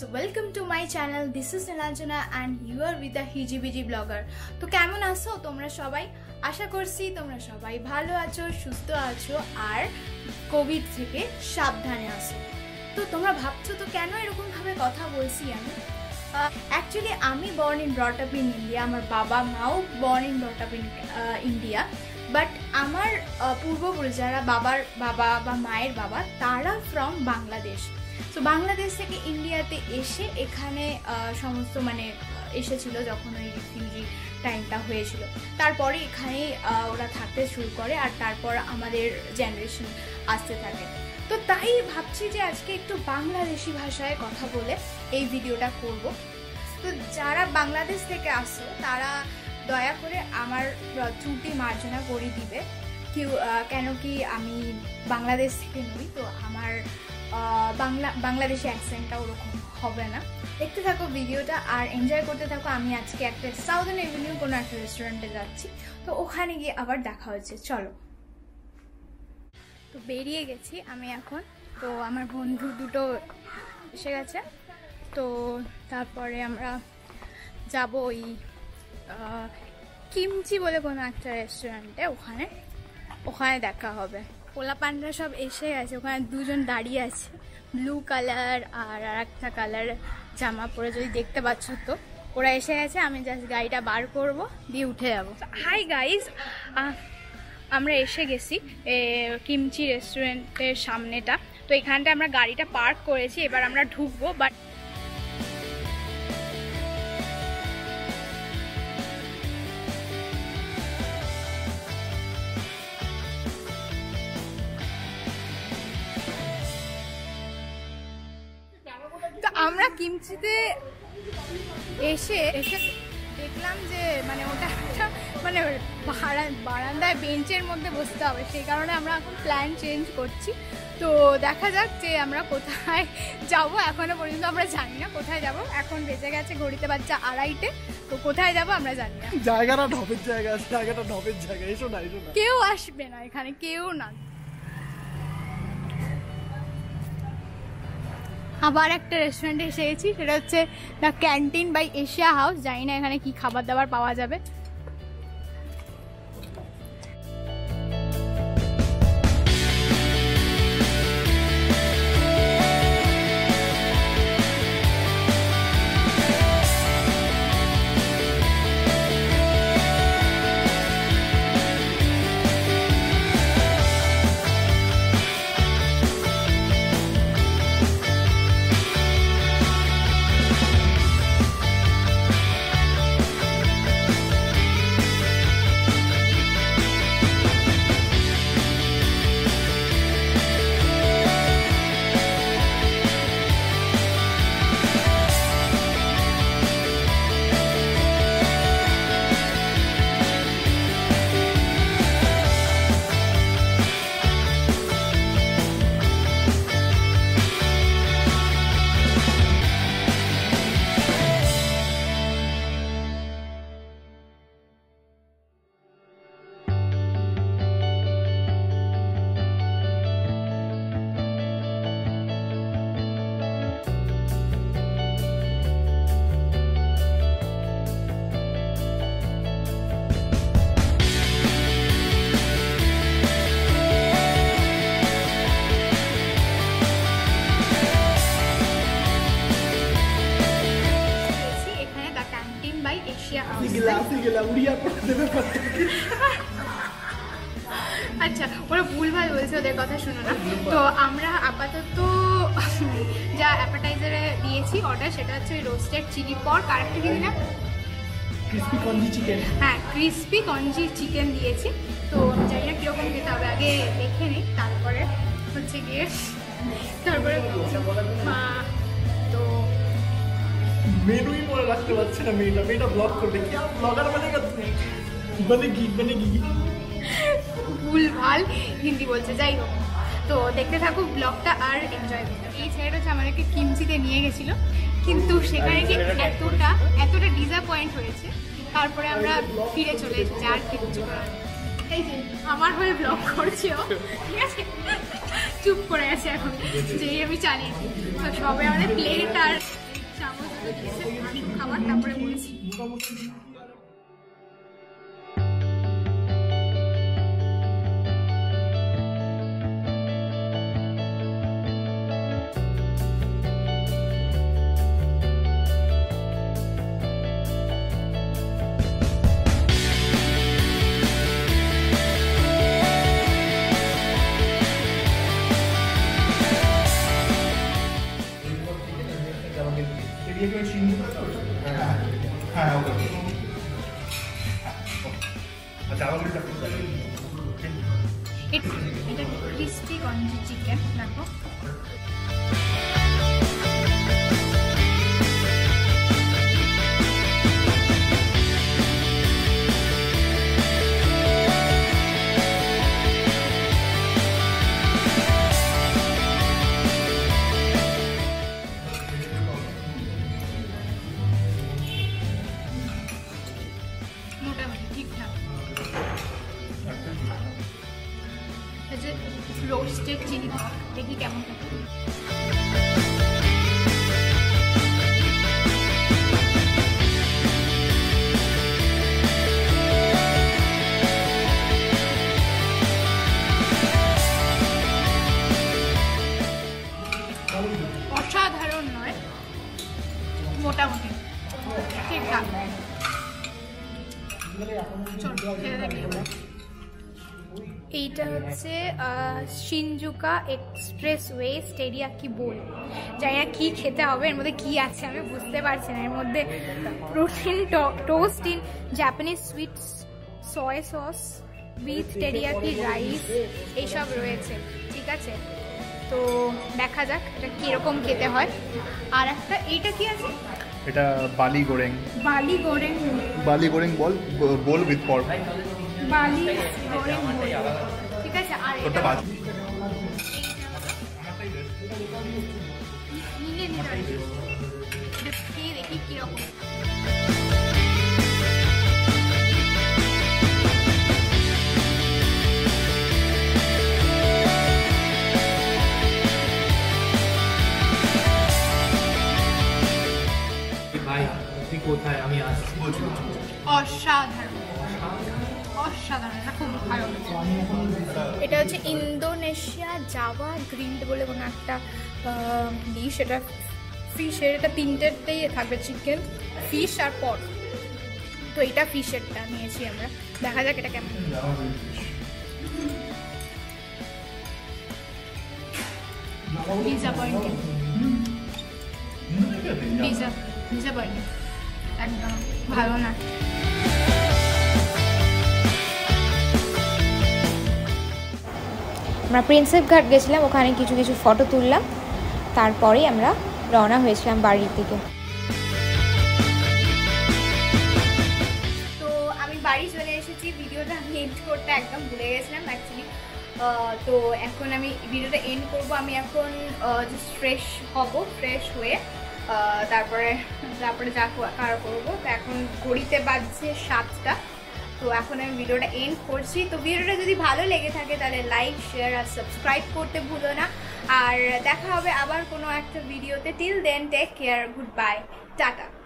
So welcome to my channel this is Nilanjana and you are with the হিজিবিজি blogger তো কেমন আছো? তোমরা সবাই? আশা করছি তোমরা সবাই ভালো আছো, সুস্থ আছো আর কোভিড থেকে সাবধানে আছো। তো তোমরা ভাবছ, তো কেন এরকমভাবে কথা বলছি আমি? অ্যাকচুয়ালি আমি born in brought up in India আমার বাবা মাও born in brought up in India but আমার পূর্বপুরুষ যারা বাবার বাবা বা মায়ের বাবা, তারা ফ্রম বাংলাদেশ তো বাংলাদেশ থেকে ইন্ডিয়াতে এসে এখানে সমস্ত মানে এসেছিল যখন ওই রিফিউজি টাইমটা হয়েছিল। তারপরে এখানে আহ, ওরা থাকতে শুরু করে আর তারপর আমাদের জেনারেশন আসতে থাকে। তো তাই ভাবছি যে আজকে একটু বাংলাদেশি ভাষায় কথা বলে এই ভিডিওটা করব। তো যারা বাংলাদেশ থেকে আসো তারা দয়া করে আমার ত্রুটি মার্জনা করে দিবে। কেউ কেন কি আমি বাংলাদেশ থেকে নই তো আমার বাংলা, বাংলাদেশি অ্যাকসেন্টটা ওরকম হবে না। দেখতে থাকো ভিডিওটা আর এনজয় করতে থাকো। আমি আজকে একটা সাউদার্ন এভিনিউ কোনো একটা রেস্টুরেন্টে যাচ্ছি। তো ওখানে গিয়ে আবার দেখা হচ্ছে। চলো। তো বেরিয়ে গেছি আমি এখন। তো আমার বন্ধু দুটো এসে গেছে। তো তারপরে আমরা যাব ওই কিমচি বলে কোনো একটা রেস্টুরেন্টে ওখানে ওখানে দেখা হবে। পোলা পান্ডা সব এসে গেছে। ওখানে দুজন দাঁড়িয়ে আছে। ব্লু কালার আর আর একটা কালার জামা পরে যদি দেখতে পাচ্ছ তো। ওরা এসে গেছে, আমি জাস্ট গাড়িটা বার করব, দিয়ে উঠে যাব। হাই গাইজ আমরা এসে গেছি কিমচি রেস্টুরেন্টের সামনেটা। তো এখানটা আমরা গাড়িটা পার্ক করেছি, এবার আমরা ঢুকবো বাট আমরা কিমচিতে এসে এসে দেখলাম যে মানে ওটা একটা মানে বারান্দায় বেঞ্চের মধ্যে বসতে হবে। সেই কারণে আমরা এখন প্ল্যান চেঞ্জ করছি। তো দেখা যাক যে আমরা কোথায় যাব। এখনও পর্যন্ত আমরা জানি না কোথায় যাব। এখন বেজে গেছে ঘড়িতে বাচ্চা আড়াইটে। তো কোথায় যাব আমরা জানি না। জায়গাটা ঢপের জায়গা জায়গাটা ঢপের জায়গা। এসো না এসো না। কেউ আসবে না এখানে কেউ না। আবার একটা রেস্টুরেন্টে এসে গেছি, সেটা হচ্ছে the Canteen by Asia House জানি না এখানে কি খাবার দাবার পাওয়া যাবে। উড়িয়া করে দেবে আচ্ছা ওরা ভুলভাল বলছে ওদের কথা শুনো না। তো আমরা আপাতত যা অ্যাপাটাইজারে দিয়েছি অর্ডার সেটা হচ্ছে রোস্টেড চিলি পর্ক আর একটা কি দিলাম? ক্রিসপি কঞ্জি চিকেন হ্যাঁ ক্রিসপি কঞ্জি চিকেন দিয়েছি। তো জানি না কীরকম খেতে হবে আগে দেখে নিই তারপরে হচ্ছে গিয়ে তারপরে তো মেনুই মনে রাখতে পারছে না মেয়েটা। মেয়েটা ব্লগ করবে। কি ব্লগার মানে কি? মানে কি? ভুল, ভালো। হিন্দি বলছে, যাই হোক। তো দেখতে থাকুক ব্লগটা আর এনজয় করতে। এই ছেলেটা হচ্ছে আমাদেরকে কিমচিতে নিয়ে গেছিল। কিন্তু সেখানে গিয়ে এতটা এতটা ডিসঅ্যাপয়েন্ট হয়েছে, তারপরে আমরা ফিরে চলে এসেছি আর কিচ্ছু এই যে, আমার হয়ে ব্লগ করছে ও। ঠিক আছে? চুপ করে আছে এখন, যেই আমি চালিয়ে দিই। তো সবাই আমাদের প্লেট আর খাবার তারপরে বলছি। করে দিয়েছে অনেক খাবার তারপরে বলছি মোটামুটি হ্যাঁ ওকে আচ্ছা আমার এটা এটা ক্রিস্পি গঞ্জি চিকেন দেখো মোটামুটি এইটা হচ্ছে সিনজুকা এক্সপ্রেস ওয়ে স্টেডিয়া কি বল? জানি না কী খেতে হবে এর মধ্যে কি আছে আমি বুঝতে পারছি না। এর মধ্যে protein toast in Japanese sweets soy sauce with teriyaki rice এইসব রয়েছে ঠিক আছে? তো দেখা যাক এটা কীরকম খেতে হয়। আর একটা এইটা কি আছে? এটা বালি গোরেং বালি গোরেং বালি গোরিং বল বল উইথ পর বালি গোরেং বল। ঠিক আছে আর এটা বাদ। নিলে নিতে পারি দেখি কীরকম। অসাধারণ অসাধারণ এটা খুব ভালো এটা হচ্ছে ইন্দোনেশিয়া জাভা গ্রিল্ড বলে কোনো একটা ডিশ এটা ফিশের এটা তিনটেতেই থাকবে চিকেন ফিশ আর পট তো এটা ফিশেরটা নিয়েছি আমরা। দেখা যাক এটা কেমন। ডিসঅ্যাপয়েন্টিং ডিসঅ্যাপয়েন্টিং একদম ভালো না। আমরা প্রিন্সেপ ঘাট গেছিলাম ওখানে কিছু কিছু ফটো তুললাম। তারপরেই আমরা রওনা হয়েছিলাম বাড়ির দিকে। তো আমি বাড়ি চলে এসেছি ভিডিওটা আমি এন্ড করতে একদম ভুলে গেছিলাম অ্যাকচুয়ালি তো এখন আমি ভিডিওটা এন্ড করব। আমি এখন জাস্ট ফ্রেশ হব ফ্রেশ হয়ে তারপরে তারপরে যা করা- কার করব। তো এখন ঘড়িতে বাজছে সাতটা। তো এখন আমি ভিডিওটা এন্ড করছি। তো ভিডিওটা যদি ভালো লেগে থাকে, তাহলে লাইক শেয়ার আর সাবস্ক্রাইব করতে ভুলো না। আর দেখা হবে আবার কোনো একটা ভিডিওতে till then take care good bye tata.